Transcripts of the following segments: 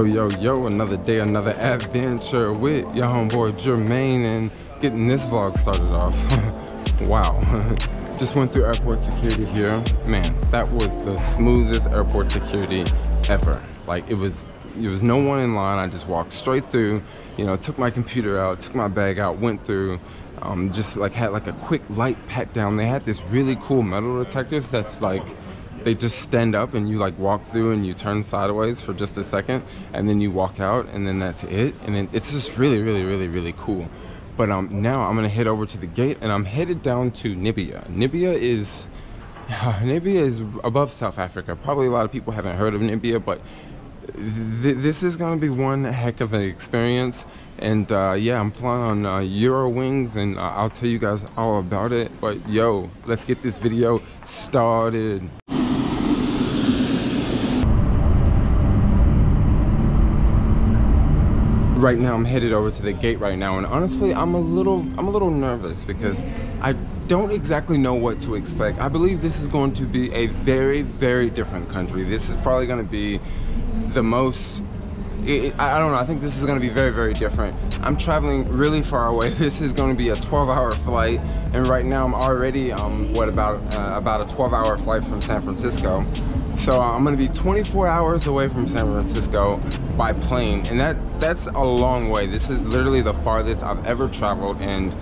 Yo, yo, yo, another day, another adventure with your homeboy Jermaine and getting this vlog started off. wow. Just went through airport security here. Man, that was the smoothest airport security ever. Like it was there was no one in line. I just walked straight through, you know, took my computer out, took my bag out, went through, um, just like had like a quick light pat down. They had this really cool metal detectors that's like they just stand up and you like walk through and you turn sideways for just a second and then you walk out and then that's it and then it's just really really really really cool. But um now i'm gonna head over to the gate and i'm headed down to Namibia Namibia is Namibia is above south africa. Probably a lot of people haven't heard of Namibia but th this is gonna be one heck of an experience. And uh, yeah i'm flying on uh, Eurowings and uh, i'll tell you guys all about it. But yo let's get this video started right now i'm headed over to the gate right now and honestly i'm a little i'm a little nervous because i don't exactly know what to expect. I believe this is going to be a very very different country. This is probably going to be the most it, I don't know I think this is going to be very very different. I'm traveling really far away. This is going to be a 12 hour flight and right now I'm already um, what about uh, about a 12 hour flight from San Francisco so uh, I'm gonna be 24 hours away from San Francisco by plane, and that that's a long way. This is literally the farthest I've ever traveled, and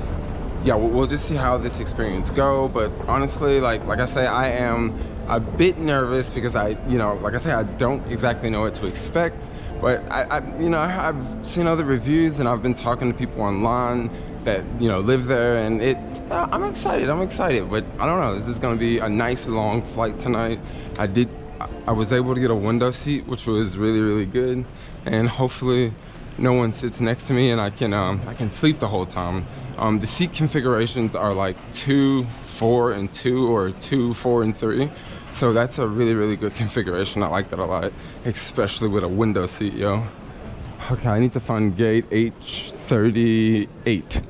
yeah, we'll, we'll just see how this experience go. But honestly, like like I say, I am a bit nervous because I, you know, like I say, I don't exactly know what to expect. But I, I you know, I've seen other reviews and I've been talking to people online that you know live there and it i'm excited i'm excited but i don't know this is going to be a nice long flight tonight i did I was able to get a window seat, which was really, really good. And hopefully no one sits next to me and I can, um, I can sleep the whole time. Um, the seat configurations are like two, four, and two, or two, four, and three. So that's a really, really good configuration. I like that a lot, especially with a window seat, yo. Okay, I need to find gate H38.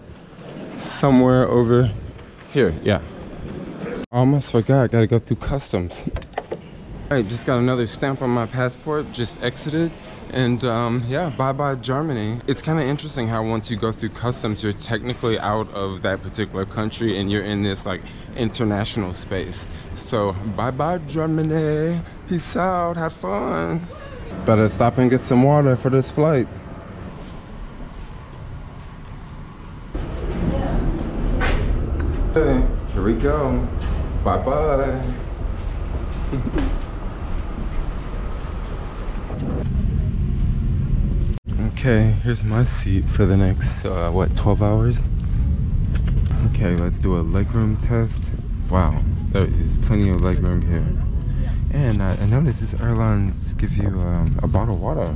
Somewhere over here, yeah. Almost forgot, gotta go through customs. Right, just got another stamp on my passport, just exited. And um, yeah, bye-bye Germany. It's kind of interesting how once you go through customs, you're technically out of that particular country and you're in this like international space. So bye-bye Germany. Peace out, have fun. Better stop and get some water for this flight. Hey, here we go. Bye-bye. Okay, here's my seat for the next, uh, what, 12 hours? Okay, let's do a legroom test. Wow, there is plenty of legroom here. And I, I noticed this airlines give you um, a bottle of water.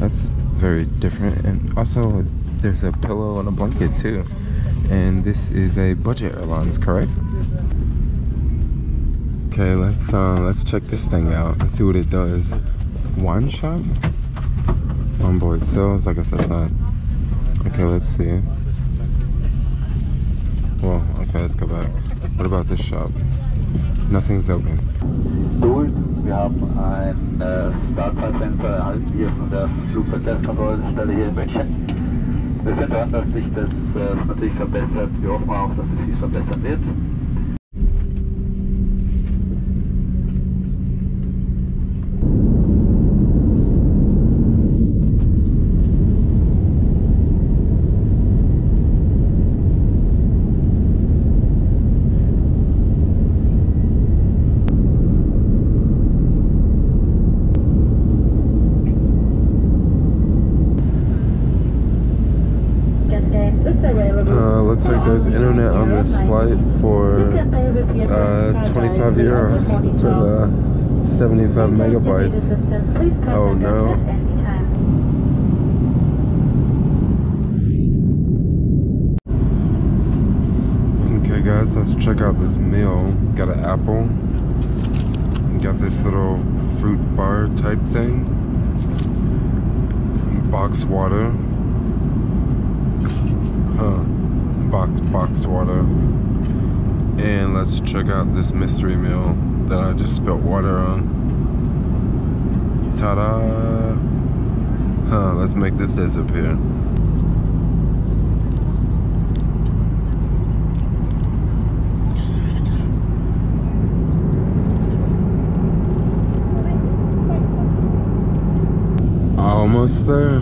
That's very different. And also, there's a pillow and a blanket too. And this is a budget airlines, correct? Okay, let's uh, let's check this thing out. Let's see what it does. Wine shop? On board sales. I guess that's not. Okay, let's see. Well, okay, let's go back. What about this shop? Nothing's open. Wir haben äh, Startzeitfenster erhalten hier von der Flugverkehrskontrollstelle hier in München. Wir sind dran, dass sich das äh, natürlich verbessert. Wir hoffen auch, dass es sich verbessern wird. Looks like there's internet on this flight for uh, 25 euros for the 75 megabytes. Oh no. Okay guys, let's check out this meal. Got an apple. Got this little fruit bar type thing. Box water. Huh box boxed water. And let's check out this mystery meal that I just spilt water on. Ta-da! Huh, let's make this disappear. Almost there.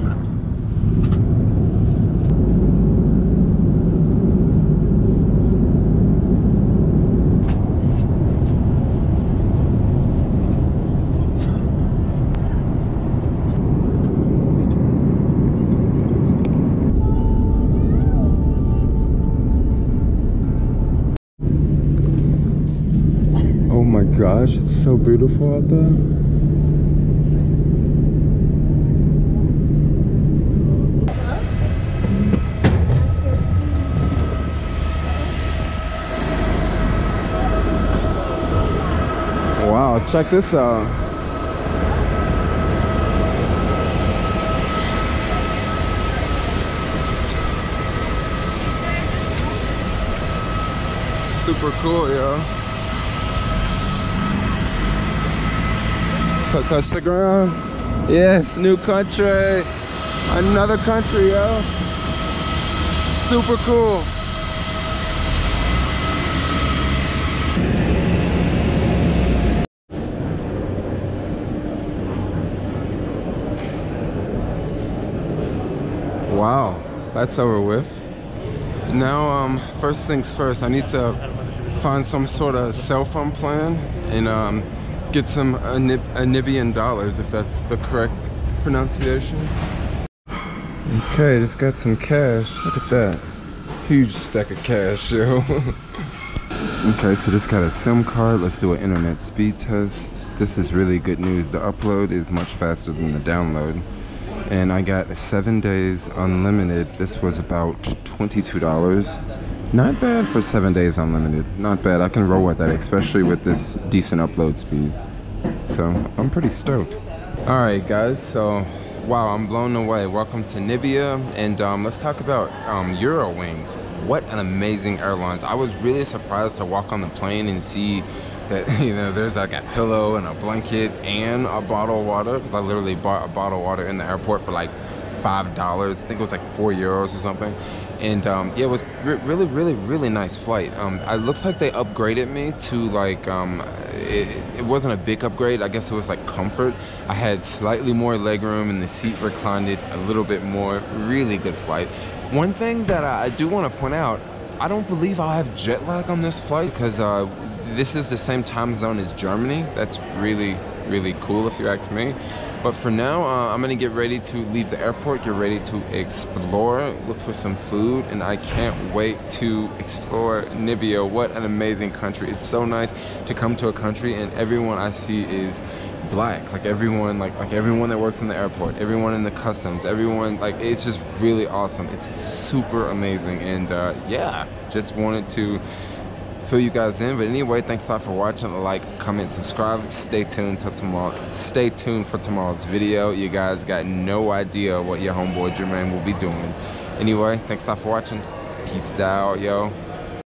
Oh my gosh, it's so beautiful out there. Wow, check this out. Super cool, yo. Touch the ground. Yes, new country. Another country, yo. Super cool. Wow, that's over with. Now, um, first things first, I need to find some sort of cell phone plan and um, get some uh, Anib- Anibian uh, dollars, if that's the correct pronunciation. Okay, just got some cash. Look at that. Huge stack of cash, yo. okay, so just got a SIM card. Let's do an internet speed test. This is really good news. The upload is much faster than the download. And I got seven days unlimited. This was about $22. Not bad for seven days unlimited. Not bad. I can roll with that, especially with this decent upload speed. So I'm pretty stoked. All right, guys. So wow, I'm blown away. Welcome to Namibia, and um, let's talk about um, Eurowings. What an amazing airlines! I was really surprised to walk on the plane and see that you know there's like a pillow and a blanket and a bottle of water because I literally bought a bottle of water in the airport for like five dollars. I think it was like four euros or something. And um, yeah, it was re- really, really, really nice flight. Um, it looks like they upgraded me to like um, it, it wasn't a big upgrade. I guess it was like comfort. I had slightly more legroom and the seat reclined a little bit more. Really good flight. One thing that I, I do want to point out, I don't believe I'll have jet lag on this flight because uh, this is the same time zone as Germany. That's really, really cool if you ask me. But for now, uh, I'm gonna get ready to leave the airport, get ready to explore, look for some food, and I can't wait to explore Namibia. What an amazing country. It's so nice to come to a country and everyone I see is black like everyone like like everyone that works in the airport everyone in the customs everyone like it's just really awesome it's super amazing and uh, yeah just wanted to fill you guys in. But anyway, thanks a lot for watching. Like, comment, subscribe. Stay tuned till tomorrow. Stay tuned for tomorrow's video. You guys got no idea what your homeboy Jermaine will be doing. Anyway, thanks a lot for watching. Peace out, yo.